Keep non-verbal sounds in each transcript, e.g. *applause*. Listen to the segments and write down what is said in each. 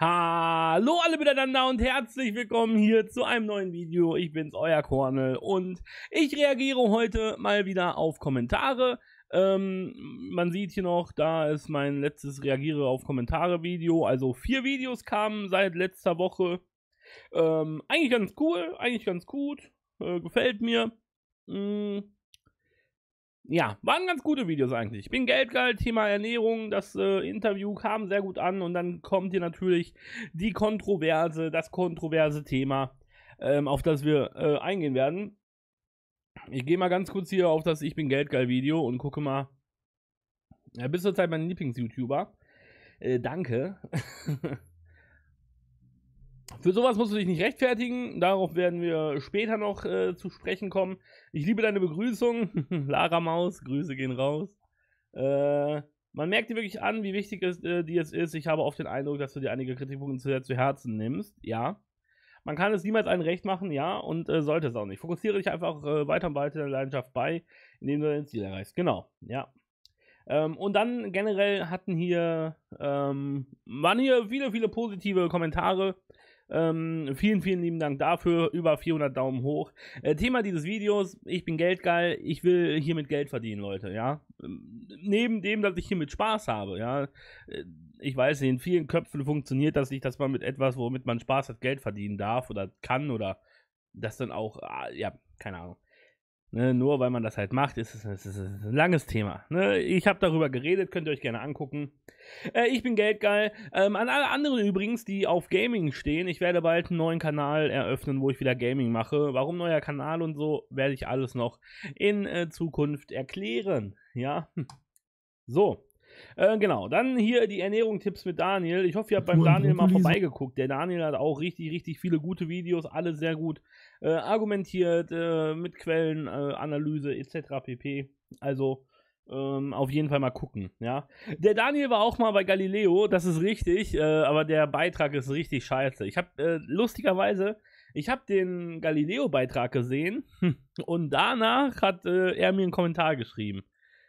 Hallo alle miteinander und herzlich willkommen hier zu einem neuen Video. Ich bin's, euer Cornel und ich reagiere heute mal wieder auf Kommentare. Ähm, man sieht hier noch, da ist mein letztes Reagiere auf Kommentare Video. Also vier Videos kamen seit letzter Woche. Ähm, eigentlich ganz cool, eigentlich ganz gut. Äh, gefällt mir. Mm ja, waren ganz gute Videos eigentlich. Ich bin geldgeil, Thema Ernährung, das äh, Interview kam sehr gut an und dann kommt hier natürlich die Kontroverse, das kontroverse Thema, ähm, auf das wir äh, eingehen werden. Ich gehe mal ganz kurz hier auf das Ich bin geldgeil Video und gucke mal. Ja, bis zur Zeit mein Lieblings-YouTuber. Äh, danke. *laughs* Für sowas musst du dich nicht rechtfertigen. Darauf werden wir später noch äh, zu sprechen kommen. Ich liebe deine Begrüßung. *laughs* Lara Maus, Grüße gehen raus. Äh, man merkt dir wirklich an, wie wichtig es äh, dir es ist. Ich habe oft den Eindruck, dass du dir einige Kritikpunkte zu zu Herzen nimmst. Ja. Man kann es niemals allen recht machen, ja, und äh, sollte es auch nicht. Fokussiere dich einfach äh, weiter und weiter der Leidenschaft bei, indem du dein Ziel erreichst. Genau, ja. Ähm, und dann generell hatten hier, ähm, waren hier viele, viele positive Kommentare. Ähm, vielen, vielen lieben Dank dafür. Über 400 Daumen hoch. Äh, Thema dieses Videos: Ich bin geldgeil. Ich will hiermit Geld verdienen, Leute. Ja. Ähm, neben dem, dass ich hiermit Spaß habe. Ja. Äh, ich weiß, in vielen Köpfen funktioniert das nicht, dass man mit etwas, womit man Spaß hat, Geld verdienen darf oder kann oder das dann auch, ah, ja, keine Ahnung. Ne, nur weil man das halt macht, ist es, ist es ein langes Thema. Ne, ich habe darüber geredet, könnt ihr euch gerne angucken. Äh, ich bin geldgeil. Ähm, an alle anderen übrigens, die auf Gaming stehen, ich werde bald einen neuen Kanal eröffnen, wo ich wieder Gaming mache. Warum neuer Kanal und so, werde ich alles noch in äh, Zukunft erklären. Ja. *laughs* So. Äh, genau, dann hier die Ernährung-Tipps mit Daniel. Ich hoffe, ihr habt beim Daniel mal vorbeigeguckt. Der Daniel hat auch richtig, richtig viele gute Videos, alle sehr gut äh, argumentiert, äh, mit Quellenanalyse äh, etc. pp. Also ähm, auf jeden Fall mal gucken, ja. Der Daniel war auch mal bei Galileo, das ist richtig, äh, aber der Beitrag ist richtig scheiße. Ich habe äh, lustigerweise, ich habe den Galileo-Beitrag gesehen *laughs* und danach hat äh, er mir einen Kommentar geschrieben.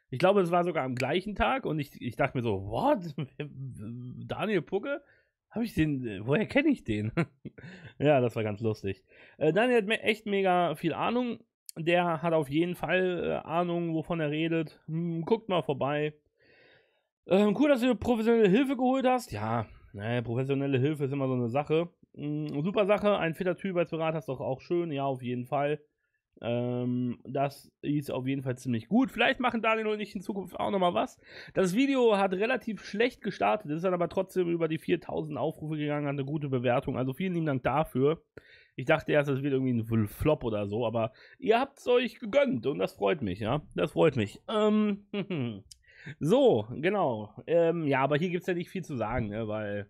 Ich glaube, es war sogar am gleichen Tag und ich, ich dachte mir so, what? *laughs* Daniel Pucke? Habe ich den, äh, woher kenne ich den? *laughs* ja, das war ganz lustig. Äh, Daniel hat echt mega viel Ahnung. Der hat auf jeden Fall äh, Ahnung, wovon er redet. Hm, guckt mal vorbei. Ähm, cool, dass du professionelle Hilfe geholt hast. Ja, naja, professionelle Hilfe ist immer so eine Sache. Hm, super Sache, ein fitter Typ als Berater ist doch auch schön. Ja, auf jeden Fall. Ähm, das ist auf jeden Fall ziemlich gut. Vielleicht machen Daniel und ich in Zukunft auch nochmal was. Das Video hat relativ schlecht gestartet, ist dann aber trotzdem über die 4000 Aufrufe gegangen, hat eine gute Bewertung. Also vielen lieben Dank dafür. Ich dachte erst, es wird irgendwie ein Flop oder so, aber ihr habt es euch gegönnt und das freut mich, ja. Das freut mich. Ähm, *laughs* so, genau. Ähm, ja, aber hier gibt es ja nicht viel zu sagen, ne, weil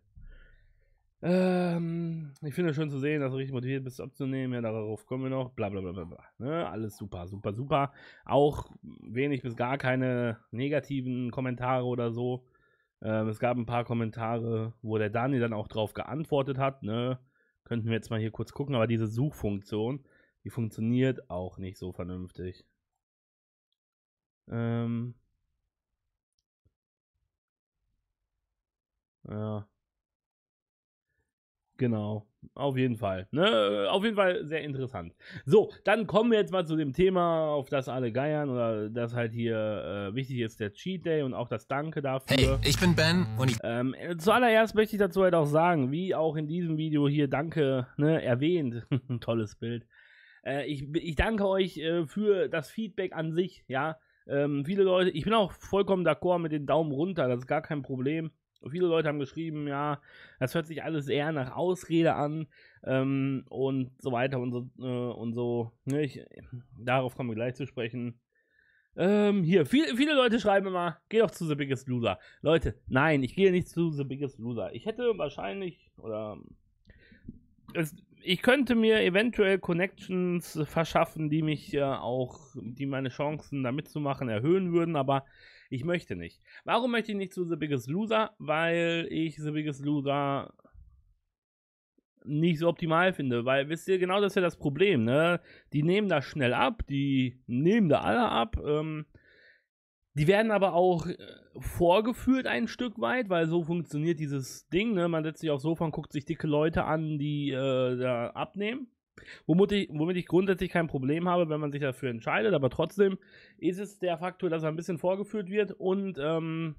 ähm, ich finde es schön zu sehen, dass du richtig motiviert bist abzunehmen. Ja, darauf kommen wir noch. Bla bla bla bla. Ne? Alles super, super, super. Auch wenig bis gar keine negativen Kommentare oder so. Ähm, es gab ein paar Kommentare, wo der Dani dann auch drauf geantwortet hat. Ne? Könnten wir jetzt mal hier kurz gucken, aber diese Suchfunktion, die funktioniert auch nicht so vernünftig. Ähm. Ja. Genau, auf jeden Fall. Ne? Auf jeden Fall sehr interessant. So, dann kommen wir jetzt mal zu dem Thema, auf das alle geiern oder das halt hier äh, wichtig ist, der Cheat Day und auch das Danke dafür. Hey, ich bin Ben und ich. Ähm, zuallererst möchte ich dazu halt auch sagen, wie auch in diesem Video hier Danke ne, erwähnt. *laughs* Tolles Bild. Äh, ich, ich danke euch äh, für das Feedback an sich, ja. Ähm, viele Leute, ich bin auch vollkommen d'accord mit den Daumen runter, das ist gar kein Problem. Viele Leute haben geschrieben, ja, das hört sich alles eher nach Ausrede an ähm, und so weiter und so. Äh, und so ne, ich, darauf kommen wir gleich zu sprechen. Ähm, hier, viele, viele Leute schreiben immer, geh doch zu The Biggest Loser. Leute, nein, ich gehe nicht zu The Biggest Loser. Ich hätte wahrscheinlich, oder es, ich könnte mir eventuell Connections verschaffen, die mich äh, auch, die meine Chancen da mitzumachen erhöhen würden, aber ich möchte nicht. Warum möchte ich nicht zu The Biggest Loser? Weil ich The Biggest Loser nicht so optimal finde, weil wisst ihr, genau das ist ja das Problem, ne? Die nehmen da schnell ab, die nehmen da alle ab. Ähm, Die werden aber auch äh, vorgeführt ein Stück weit, weil so funktioniert dieses Ding. Ne? Man setzt sich aufs Sofa und guckt sich dicke Leute an, die äh, da abnehmen. Womit ich, womit ich grundsätzlich kein Problem habe, wenn man sich dafür entscheidet, aber trotzdem ist es der Faktor, dass er ein bisschen vorgeführt wird und ähm,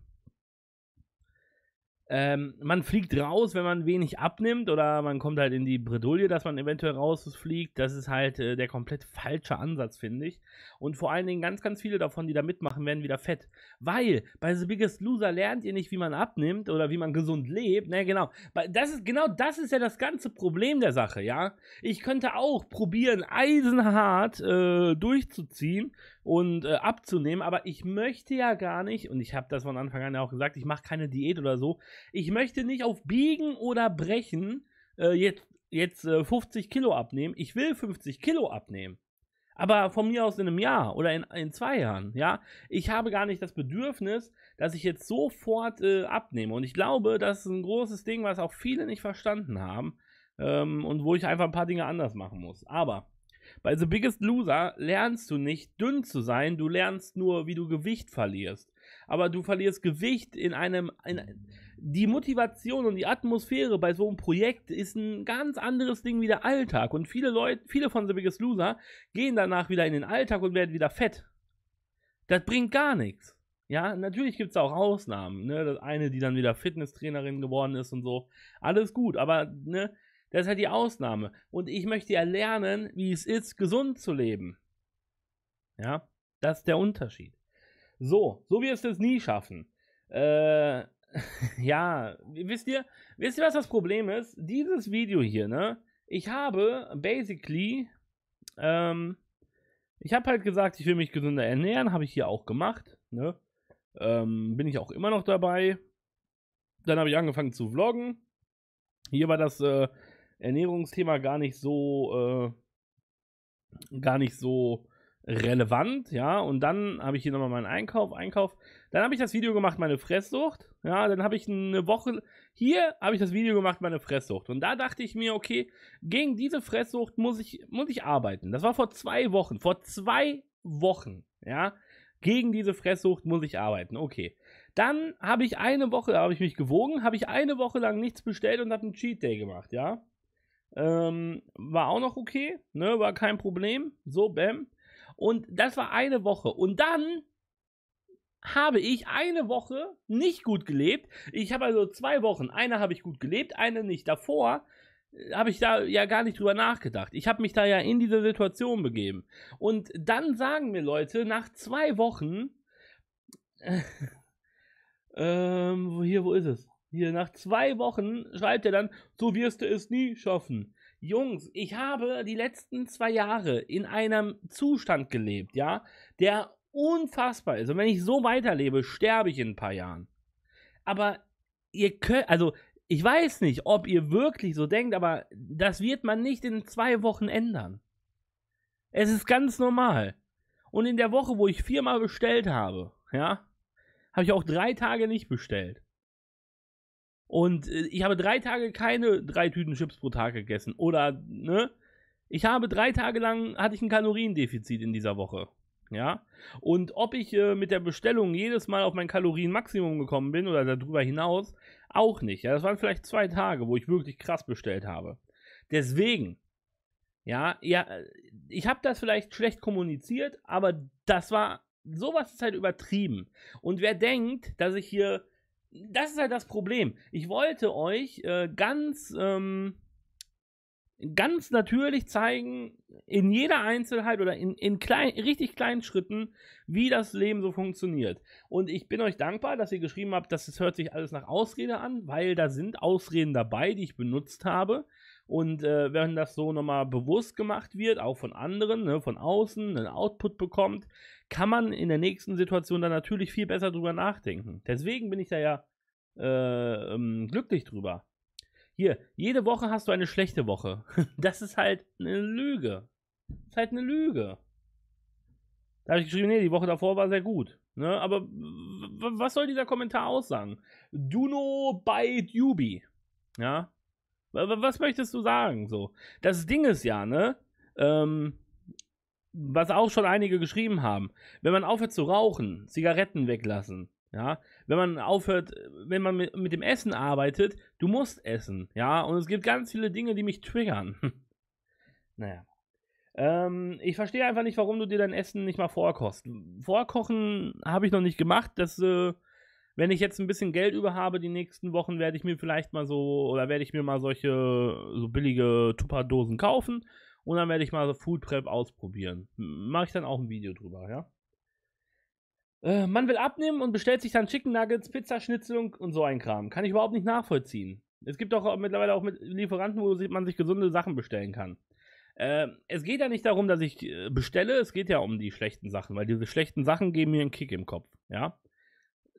ähm, man fliegt raus, wenn man wenig abnimmt oder man kommt halt in die Bredouille, dass man eventuell rausfliegt. Das ist halt äh, der komplett falsche Ansatz, finde ich. Und vor allen Dingen ganz, ganz viele davon, die da mitmachen, werden wieder fett. Weil bei The Biggest Loser lernt ihr nicht, wie man abnimmt oder wie man gesund lebt. Ne, genau. Das ist, genau das ist ja das ganze Problem der Sache, ja. Ich könnte auch probieren, eisenhart äh, durchzuziehen und äh, abzunehmen, aber ich möchte ja gar nicht, und ich habe das von Anfang an ja auch gesagt, ich mache keine Diät oder so, ich möchte nicht auf Biegen oder Brechen äh, jetzt, jetzt äh, 50 Kilo abnehmen, ich will 50 Kilo abnehmen. Aber von mir aus in einem Jahr oder in, in zwei Jahren, ja. Ich habe gar nicht das Bedürfnis, dass ich jetzt sofort äh, abnehme. Und ich glaube, das ist ein großes Ding, was auch viele nicht verstanden haben. Ähm, und wo ich einfach ein paar Dinge anders machen muss. Aber bei The Biggest Loser lernst du nicht dünn zu sein, du lernst nur, wie du Gewicht verlierst. Aber du verlierst Gewicht in einem. In, die Motivation und die Atmosphäre bei so einem Projekt ist ein ganz anderes Ding wie der Alltag. Und viele Leute, viele von The Biggest Loser gehen danach wieder in den Alltag und werden wieder fett. Das bringt gar nichts. Ja, natürlich gibt es auch Ausnahmen. Ne? Das eine, die dann wieder Fitnesstrainerin geworden ist und so. Alles gut, aber ne, das ist halt die Ausnahme. Und ich möchte ja lernen, wie es ist, gesund zu leben. Ja, das ist der Unterschied. So, so wirst du es nie schaffen. Äh, *laughs* ja, wisst ihr, wisst ihr, was das Problem ist? Dieses Video hier, ne? Ich habe basically, ähm, ich habe halt gesagt, ich will mich gesünder ernähren, habe ich hier auch gemacht, ne? Ähm, bin ich auch immer noch dabei. Dann habe ich angefangen zu vloggen. Hier war das äh, Ernährungsthema gar nicht so, äh, gar nicht so relevant, ja. Und dann habe ich hier nochmal meinen Einkauf, Einkauf. Dann habe ich das Video gemacht, meine Fresssucht. Ja, dann habe ich eine Woche, hier habe ich das Video gemacht, meine Fresssucht. Und da dachte ich mir, okay, gegen diese Fresssucht muss ich, muss ich arbeiten. Das war vor zwei Wochen, vor zwei Wochen, ja. Gegen diese Fresssucht muss ich arbeiten, okay. Dann habe ich eine Woche, habe ich mich gewogen, habe ich eine Woche lang nichts bestellt und habe einen Cheat Day gemacht, ja. Ähm, war auch noch okay, ne, war kein Problem. So, bam. Und das war eine Woche. Und dann habe ich eine Woche nicht gut gelebt. Ich habe also zwei Wochen. Eine habe ich gut gelebt, eine nicht. Davor äh, habe ich da ja gar nicht drüber nachgedacht. Ich habe mich da ja in diese Situation begeben. Und dann sagen mir Leute, nach zwei Wochen, äh, *laughs* ähm, hier, wo ist es? Hier, nach zwei Wochen schreibt er dann, so wirst du es nie schaffen. Jungs, ich habe die letzten zwei Jahre in einem Zustand gelebt, ja, der unfassbar ist. Und wenn ich so weiterlebe, sterbe ich in ein paar Jahren. Aber ihr könnt, also ich weiß nicht, ob ihr wirklich so denkt, aber das wird man nicht in zwei Wochen ändern. Es ist ganz normal. Und in der Woche, wo ich viermal bestellt habe, ja, habe ich auch drei Tage nicht bestellt. Und äh, ich habe drei Tage keine drei Tüten Chips pro Tag gegessen. Oder, ne? Ich habe drei Tage lang, hatte ich ein Kaloriendefizit in dieser Woche. Ja. Und ob ich äh, mit der Bestellung jedes Mal auf mein Kalorienmaximum gekommen bin oder darüber hinaus, auch nicht. Ja, das waren vielleicht zwei Tage, wo ich wirklich krass bestellt habe. Deswegen, ja, ja, ich habe das vielleicht schlecht kommuniziert, aber das war, sowas ist halt übertrieben. Und wer denkt, dass ich hier das ist halt das Problem. Ich wollte euch äh, ganz, ähm, ganz natürlich zeigen, in jeder Einzelheit oder in, in klein, richtig kleinen Schritten, wie das Leben so funktioniert. Und ich bin euch dankbar, dass ihr geschrieben habt, dass es hört sich alles nach Ausrede an, weil da sind Ausreden dabei, die ich benutzt habe. Und äh, wenn das so nochmal bewusst gemacht wird, auch von anderen, ne, von außen, einen Output bekommt, kann man in der nächsten Situation dann natürlich viel besser drüber nachdenken. Deswegen bin ich da ja äh, ähm, glücklich drüber. Hier, jede Woche hast du eine schlechte Woche. *laughs* Das ist halt eine Lüge. Das ist halt eine Lüge. Da habe ich geschrieben, nee, die Woche davor war sehr gut. Ne? Aber was soll dieser Kommentar aussagen? Duno by Dubi. Ja? Was möchtest du sagen? So. Das Ding ist ja, ne? Ähm, was auch schon einige geschrieben haben, wenn man aufhört zu rauchen, Zigaretten weglassen, ja, wenn man aufhört, wenn man mit, mit dem Essen arbeitet, du musst essen, ja, und es gibt ganz viele Dinge, die mich triggern. *laughs* naja. Ähm, ich verstehe einfach nicht, warum du dir dein Essen nicht mal vorkochst. Vorkochen habe ich noch nicht gemacht. Das, äh, wenn ich jetzt ein bisschen Geld über habe, die nächsten Wochen werde ich mir vielleicht mal so, oder werde ich mir mal solche so billige Tupperdosen kaufen und dann werde ich mal so Food Prep ausprobieren. Mache ich dann auch ein Video drüber, ja? Äh, man will abnehmen und bestellt sich dann Chicken Nuggets, Pizza, Schnitzel und so ein Kram. Kann ich überhaupt nicht nachvollziehen. Es gibt doch mittlerweile auch mit Lieferanten, wo man sich gesunde Sachen bestellen kann. Äh, es geht ja nicht darum, dass ich äh, bestelle, es geht ja um die schlechten Sachen, weil diese schlechten Sachen geben mir einen Kick im Kopf, ja.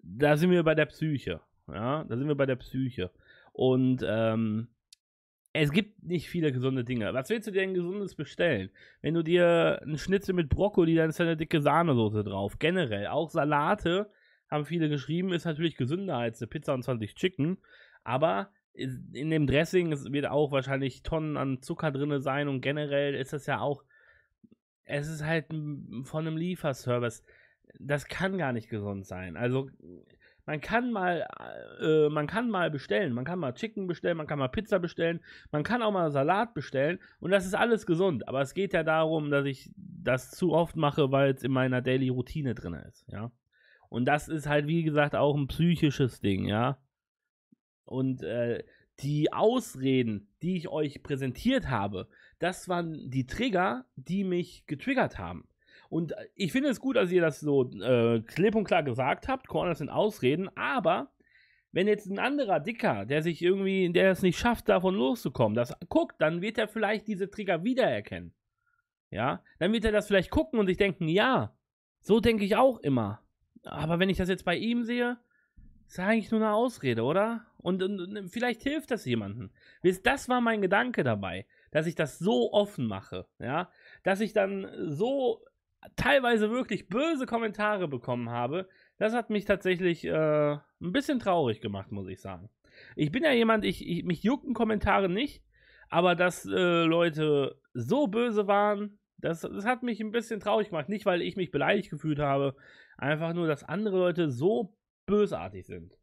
Da sind wir bei der Psyche, ja, da sind wir bei der Psyche. Und ähm, es gibt nicht viele gesunde Dinge. Was willst du dir denn gesundes bestellen? Wenn du dir einen Schnitzel mit Brokkoli, dann ist da eine dicke Sahnesoße drauf. Generell, auch Salate, haben viele geschrieben, ist natürlich gesünder als eine Pizza und 20 Chicken. Aber in dem Dressing wird auch wahrscheinlich Tonnen an Zucker drin sein und generell ist das ja auch, es ist halt von einem Lieferservice. Das kann gar nicht gesund sein. Also man kann mal, äh, man kann mal bestellen, man kann mal Chicken bestellen, man kann mal Pizza bestellen, man kann auch mal Salat bestellen und das ist alles gesund. Aber es geht ja darum, dass ich das zu oft mache, weil es in meiner Daily Routine drin ist, ja. Und das ist halt, wie gesagt, auch ein psychisches Ding, ja. Und äh, die Ausreden, die ich euch präsentiert habe, das waren die Trigger, die mich getriggert haben. Und äh, ich finde es gut, dass ihr das so äh, klipp und klar gesagt habt. Corners sind Ausreden, aber wenn jetzt ein anderer Dicker, der sich irgendwie, der es nicht schafft, davon loszukommen, das guckt, dann wird er vielleicht diese Trigger wiedererkennen. Ja, dann wird er das vielleicht gucken und sich denken, ja, so denke ich auch immer. Aber wenn ich das jetzt bei ihm sehe, ist eigentlich nur eine Ausrede, oder? Und, und, und vielleicht hilft das jemandem. Das war mein Gedanke dabei, dass ich das so offen mache, ja, dass ich dann so teilweise wirklich böse Kommentare bekommen habe, das hat mich tatsächlich äh, ein bisschen traurig gemacht, muss ich sagen. Ich bin ja jemand, ich, ich mich jucken Kommentare nicht, aber dass äh, Leute so böse waren, das, das hat mich ein bisschen traurig gemacht. Nicht, weil ich mich beleidigt gefühlt habe, einfach nur, dass andere Leute so bösartig sind.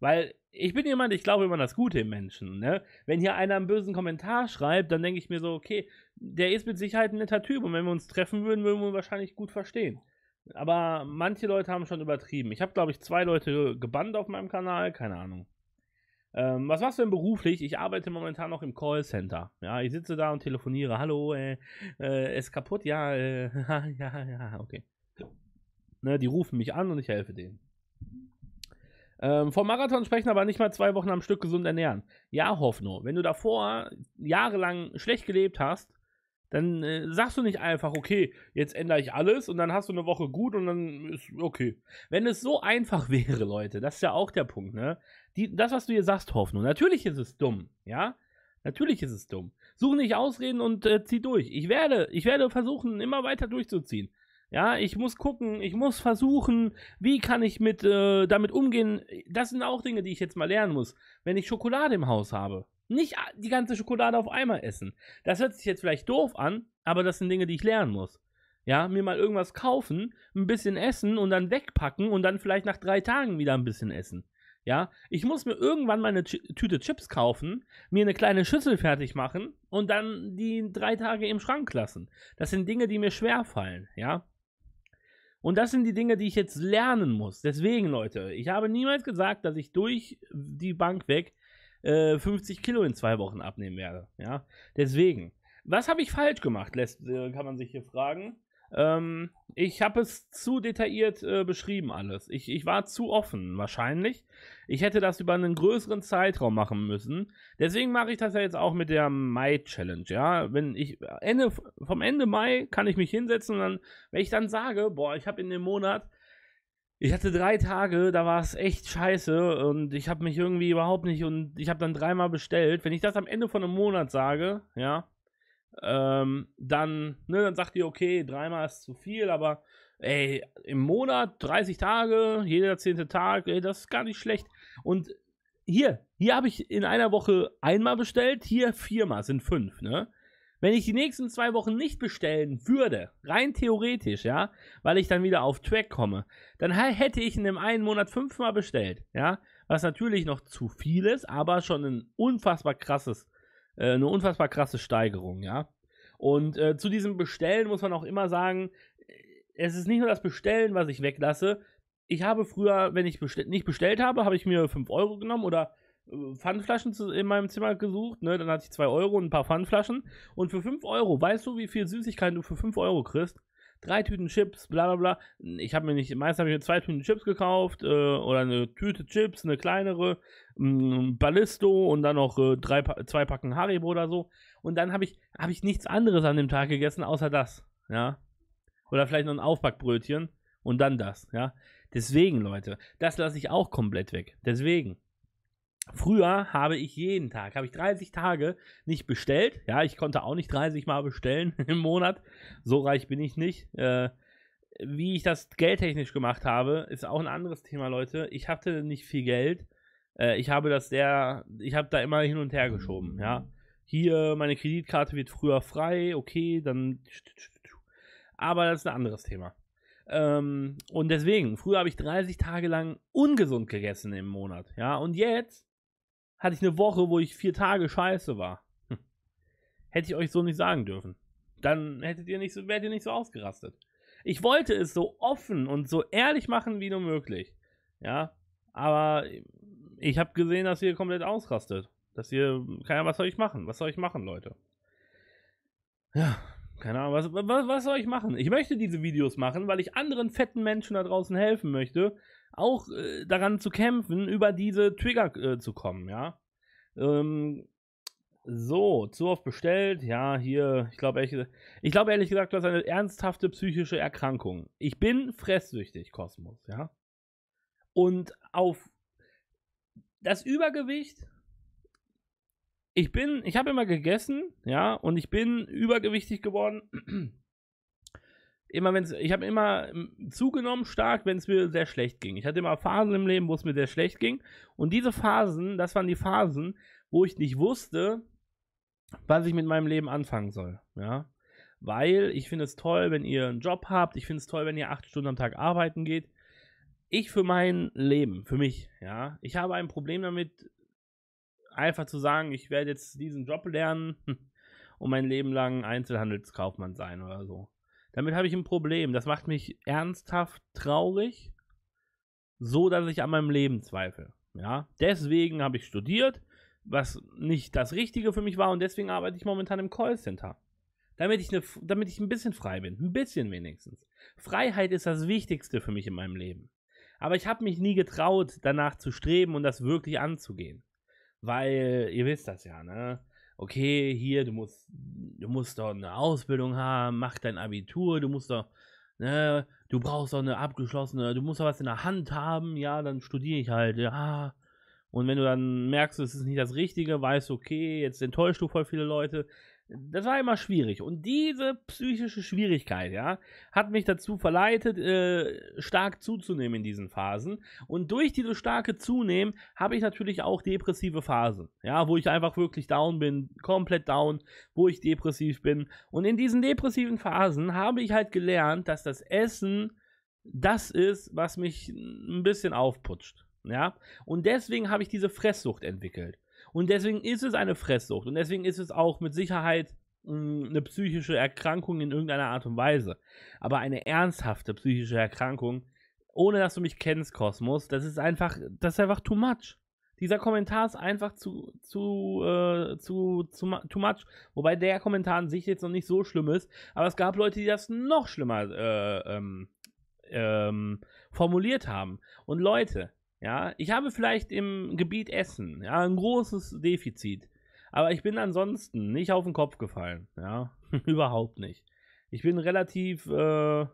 Weil ich bin jemand, ich glaube immer das Gute im Menschen. Ne? Wenn hier einer einen bösen Kommentar schreibt, dann denke ich mir so, okay, der ist mit Sicherheit ein netter Typ und wenn wir uns treffen würden, würden wir ihn wahrscheinlich gut verstehen. Aber manche Leute haben schon übertrieben. Ich habe, glaube ich, zwei Leute gebannt auf meinem Kanal, keine Ahnung. Ähm, was machst du denn beruflich? Ich arbeite momentan noch im Callcenter. Ja, ich sitze da und telefoniere. Hallo, äh, äh, ist kaputt? Ja, äh, *laughs* ja, ja, okay. Ne, die rufen mich an und ich helfe denen. Ähm, vom Marathon sprechen, aber nicht mal zwei Wochen am Stück gesund ernähren. Ja, Hoffno, wenn du davor jahrelang schlecht gelebt hast, dann äh, sagst du nicht einfach, okay, jetzt ändere ich alles und dann hast du eine Woche gut und dann ist okay. Wenn es so einfach *laughs* wäre, Leute, das ist ja auch der Punkt, ne? Die, das, was du hier sagst, Hoffnung, natürlich ist es dumm, ja? Natürlich ist es dumm. Such nicht Ausreden und äh, zieh durch. Ich werde, ich werde versuchen, immer weiter durchzuziehen. Ja, ich muss gucken, ich muss versuchen, wie kann ich mit, äh, damit umgehen. Das sind auch Dinge, die ich jetzt mal lernen muss. Wenn ich Schokolade im Haus habe, nicht die ganze Schokolade auf einmal essen. Das hört sich jetzt vielleicht doof an, aber das sind Dinge, die ich lernen muss. Ja, mir mal irgendwas kaufen, ein bisschen essen und dann wegpacken und dann vielleicht nach drei Tagen wieder ein bisschen essen. Ja, ich muss mir irgendwann meine Ch Tüte Chips kaufen, mir eine kleine Schüssel fertig machen und dann die drei Tage im Schrank lassen. Das sind Dinge, die mir schwer fallen, ja. Und das sind die Dinge, die ich jetzt lernen muss. Deswegen, Leute, ich habe niemals gesagt, dass ich durch die Bank weg äh, 50 Kilo in zwei Wochen abnehmen werde. Ja, deswegen. Was habe ich falsch gemacht, lässt, äh, kann man sich hier fragen. Ähm, ich habe es zu detailliert äh, beschrieben alles. Ich, ich war zu offen, wahrscheinlich. Ich hätte das über einen größeren Zeitraum machen müssen. Deswegen mache ich das ja jetzt auch mit der Mai-Challenge. Ja, wenn ich Ende vom Ende Mai kann ich mich hinsetzen und dann, wenn ich dann sage, boah, ich habe in dem Monat ich hatte drei Tage, da war es echt scheiße und ich habe mich irgendwie überhaupt nicht und ich habe dann dreimal bestellt. Wenn ich das am Ende von einem Monat sage, ja, ähm, dann, ne, dann sagt ihr, okay, dreimal ist zu viel, aber ey, im Monat 30 Tage, jeder zehnte Tag, ey, das ist gar nicht schlecht. Und hier, hier habe ich in einer Woche einmal bestellt, hier viermal, sind fünf, ne? Wenn ich die nächsten zwei Wochen nicht bestellen würde, rein theoretisch, ja, weil ich dann wieder auf Track komme, dann hätte ich in dem einen Monat fünfmal bestellt, ja, was natürlich noch zu viel ist, aber schon ein unfassbar krasses, äh, eine unfassbar krasse Steigerung, ja. Und äh, zu diesem Bestellen muss man auch immer sagen, es ist nicht nur das Bestellen, was ich weglasse. Ich habe früher, wenn ich bestell nicht bestellt habe, habe ich mir 5 Euro genommen oder äh, Pfandflaschen in meinem Zimmer gesucht, ne? Dann hatte ich 2 Euro und ein paar Pfandflaschen. Und für 5 Euro, weißt du, wie viel Süßigkeiten du für 5 Euro kriegst? Drei Tüten Chips, bla bla bla. Ich habe mir nicht, meistens habe ich mir zwei Tüten Chips gekauft, äh, oder eine Tüte Chips, eine kleinere, ein Ballisto und dann noch äh, drei, zwei Packen Haribo oder so. Und dann habe ich, hab ich nichts anderes an dem Tag gegessen, außer das. Ja. Oder vielleicht noch ein Aufbackbrötchen und dann das, ja. Deswegen, Leute, das lasse ich auch komplett weg. Deswegen. Früher habe ich jeden Tag, habe ich 30 Tage nicht bestellt. Ja, ich konnte auch nicht 30 Mal bestellen *laughs* im Monat. So reich bin ich nicht. Äh, wie ich das geldtechnisch gemacht habe, ist auch ein anderes Thema, Leute. Ich hatte nicht viel Geld. Äh, ich habe das sehr, ich habe da immer hin und her geschoben, ja. Hier, meine Kreditkarte wird früher frei, okay, dann. Aber das ist ein anderes Thema. Ähm, und deswegen, früher habe ich 30 Tage lang ungesund gegessen im Monat, ja. Und jetzt hatte ich eine Woche, wo ich vier Tage scheiße war. Hm. Hätte ich euch so nicht sagen dürfen. Dann hättet ihr nicht so, wärt ihr nicht so ausgerastet. Ich wollte es so offen und so ehrlich machen wie nur möglich. Ja, aber ich habe gesehen, dass ihr komplett ausrastet. Dass ihr, keine Ahnung, was soll ich machen? Was soll ich machen, Leute? Ja, keine Ahnung, was, was, was soll ich machen? Ich möchte diese Videos machen, weil ich anderen fetten Menschen da draußen helfen möchte, auch äh, daran zu kämpfen, über diese Trigger äh, zu kommen, ja. Ähm, so, zu oft bestellt. Ja, hier, ich glaube ehrlich, ich glaube ehrlich gesagt, das ist eine ernsthafte psychische Erkrankung. Ich bin fresssüchtig, Kosmos, ja. Und auf das Übergewicht ich bin, ich habe immer gegessen, ja, und ich bin übergewichtig geworden. Immer wenn es, ich habe immer ähm, zugenommen stark, wenn es mir sehr schlecht ging. Ich hatte immer Phasen im Leben, wo es mir sehr schlecht ging. Und diese Phasen, das waren die Phasen, wo ich nicht wusste, was ich mit meinem Leben anfangen soll, ja. Weil ich finde es toll, wenn ihr einen Job habt. Ich finde es toll, wenn ihr acht Stunden am Tag arbeiten geht. Ich für mein Leben, für mich, ja. Ich habe ein Problem damit, einfach zu sagen, ich werde jetzt diesen Job lernen *laughs* und mein Leben lang Einzelhandelskaufmann sein oder so. Damit habe ich ein Problem. Das macht mich ernsthaft traurig, so dass ich an meinem Leben zweifle. Ja, deswegen habe ich studiert, was nicht das Richtige für mich war und deswegen arbeite ich momentan im Callcenter. Damit ich, ne, damit ich ein bisschen frei bin. Ein bisschen wenigstens. Freiheit ist das Wichtigste für mich in meinem Leben. Aber ich habe mich nie getraut, danach zu streben und das wirklich anzugehen. Weil, ihr wisst das ja, ne? Okay, hier, du musst, du musst doch eine Ausbildung haben, mach dein Abitur, du musst doch, ne, du brauchst doch eine abgeschlossene, du musst doch was in der Hand haben, ja, dann studiere ich halt, ja. Und wenn du dann merkst, es ist nicht das Richtige, weißt du, okay, jetzt enttäuscht du voll viele Leute, das war immer schwierig. Und diese psychische Schwierigkeit, ja, hat mich dazu verleitet, äh, stark zuzunehmen in diesen Phasen. Und durch dieses starke Zunehmen habe ich natürlich auch depressive Phasen, ja, wo ich einfach wirklich down bin, komplett down, wo ich depressiv bin. Und in diesen depressiven Phasen habe ich halt gelernt, dass das Essen das ist, was mich ein bisschen aufputscht, ja. Und deswegen habe ich diese Fresssucht entwickelt. Und deswegen ist es eine Fresssucht. Und deswegen ist es auch mit Sicherheit mh, hm, eine psychische Erkrankung in irgendeiner Art und Weise. Aber eine ernsthafte psychische Erkrankung, ohne dass du mich kennst, Kosmos, das ist einfach, das ist einfach too much. Dieser Kommentar ist einfach zu, zu, äh, zu, zu, too much. Wobei der Kommentar an sich jetzt noch nicht so schlimm ist. Aber es gab Leute, die das noch schlimmer äh, ähm, ähm, formuliert haben. Und Leute, ja, ich habe vielleicht im Gebiet Essen, ja, ein großes Defizit. Aber ich bin ansonsten nicht auf den Kopf gefallen, ja, *laughs* überhaupt nicht. Ich bin relativ äh, äh,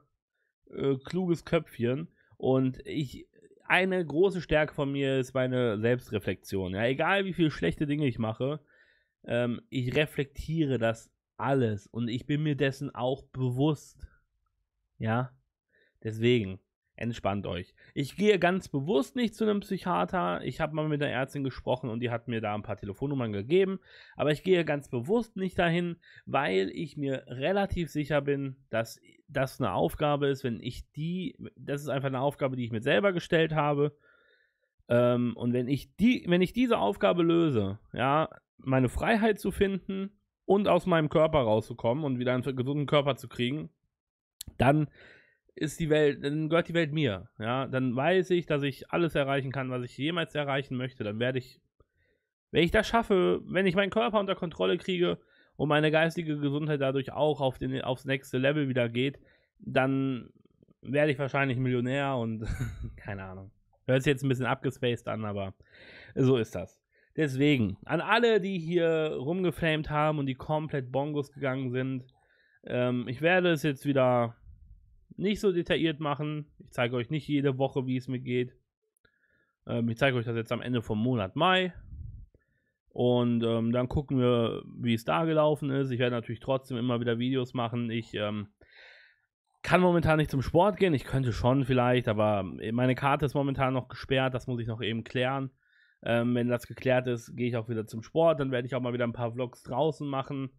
kluges Köpfchen und ich eine große Stärke von mir ist meine Selbstreflexion. Ja, egal wie viele schlechte Dinge ich mache, ähm, ich reflektiere das alles und ich bin mir dessen auch bewusst. Ja, deswegen entspannt euch. Ich gehe ganz bewusst nicht zu einem Psychiater. Ich habe mal mit der Ärztin gesprochen und die hat mir da ein paar Telefonnummern gegeben. Aber ich gehe ganz bewusst nicht dahin, weil ich mir relativ sicher bin, dass das eine Aufgabe ist, wenn ich die, das ist einfach eine Aufgabe, die ich mir selber gestellt habe. Ähm, und wenn ich die, wenn ich diese Aufgabe löse, ja, meine Freiheit zu finden und aus meinem Körper rauszukommen und wieder einen gesunden Körper zu kriegen, dann ist die Welt, dann gehört die Welt mir. Ja, dann weiß ich, dass ich alles erreichen kann, was ich jemals erreichen möchte. Dann werde ich, wenn ich das schaffe, wenn ich meinen Körper unter Kontrolle kriege und meine geistige Gesundheit dadurch auch auf den, aufs nächste Level wieder geht, dann werde ich wahrscheinlich Millionär und *laughs* keine Ahnung. Hört sich jetzt ein bisschen abgespaced an, aber so ist das. Deswegen, an alle, die hier rumgeflamed haben und die komplett Bongos gegangen sind, ähm, ich werde es jetzt wieder nicht so detailliert machen. Ich zeige euch nicht jede Woche, wie es mir geht. Ähm, ich zeige euch das jetzt am Ende vom Monat Mai. Und ähm, dann gucken wir, wie es da gelaufen ist. Ich werde natürlich trotzdem immer wieder Videos machen. Ich ähm, kann momentan nicht zum Sport gehen. Ich könnte schon vielleicht, aber meine Karte ist momentan noch gesperrt. Das muss ich noch eben klären. Ähm, wenn das geklärt ist, gehe ich auch wieder zum Sport. Dann werde ich auch mal wieder ein paar Vlogs draußen machen.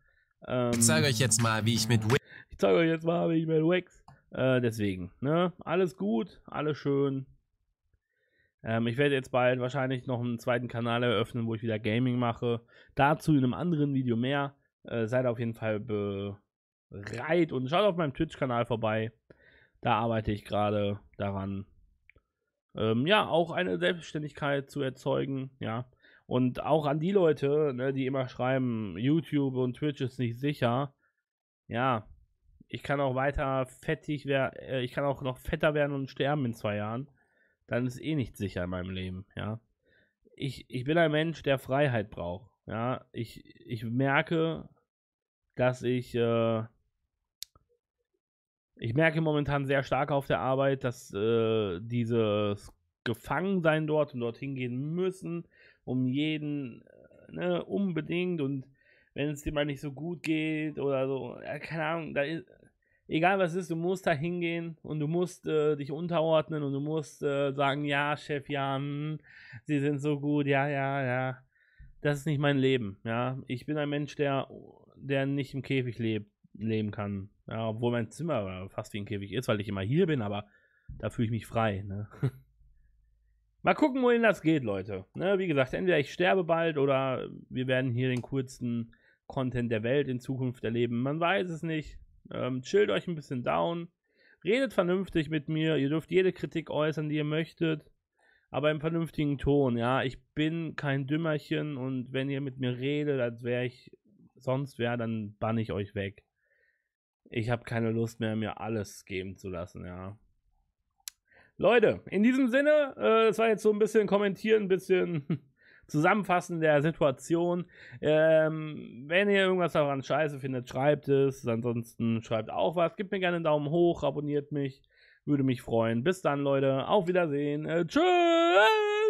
Ähm, ich zeige euch jetzt mal, wie ich mit Wix. Ich zeige euch jetzt mal, wie ich mit Wix. Äh, deswegen, ne? Alles gut, alles schön. Ähm, ich werde jetzt bald wahrscheinlich noch einen zweiten Kanal eröffnen, wo ich wieder Gaming mache. Dazu in einem anderen Video mehr. Äh, seid auf jeden Fall bereit und schaut auf meinem Twitch-Kanal vorbei. Da arbeite ich gerade daran, ähm, ja, auch eine Selbstständigkeit zu erzeugen, ja. Und auch an die Leute, ne, die immer schreiben, YouTube und Twitch ist nicht sicher. Ja, ich kann auch weiter fettig werden, äh, ich kann auch noch fetter werden und sterben in zwei Jahren. Dann ist eh nicht sicher in meinem Leben, ja. Ich, ich bin ein Mensch, der Freiheit braucht, ja. Ich, ich merke, dass ich, äh, ich merke momentan sehr stark auf der Arbeit, dass äh, dieses Gefangensein dort und dorthin gehen müssen, um jeden, äh, ne, unbedingt und wenn es dir mal nicht so gut geht oder so, ja, keine Ahnung, da ist, egal was ist, du musst da hingehen und du musst äh, dich unterordnen und du musst äh, sagen, ja, Chef, ja, hm, sie sind so gut, ja, ja, ja. Das ist nicht mein Leben, ja. Ich bin ein Mensch, der, der nicht im Käfig lebt, leben kann. Ja, obwohl mein Zimmer fast wie ein Käfig ist, weil ich immer hier bin, aber da fühle ich mich frei, ne? *laughs* Mal gucken, wohin das geht, Leute. Ne, wie gesagt, entweder ich sterbe bald oder wir werden hier den coolsten Content der Welt in Zukunft erleben. Man weiß es nicht. Ähm, chillt euch ein bisschen down. Redet vernünftig mit mir. Ihr dürft jede Kritik äußern, die ihr möchtet. Aber im vernünftigen Ton, ja. Ich bin kein Dümmerchen und wenn ihr mit mir redet, als wäre ich sonst wer, dann banne ich euch weg. Ich habe keine Lust mehr, mir alles geben zu lassen, ja. Leute, in diesem Sinne, äh, es war jetzt so ein bisschen kommentieren, ein bisschen *laughs* Zusammenfassen der Situation. Ähm, wenn ihr irgendwas daran scheiße findet, schreibt es. Ansonsten schreibt auch was. Gebt mir gerne einen Daumen hoch, abonniert mich. Würde mich freuen. Bis dann, Leute. Auf Wiedersehen. Äh, tschüss.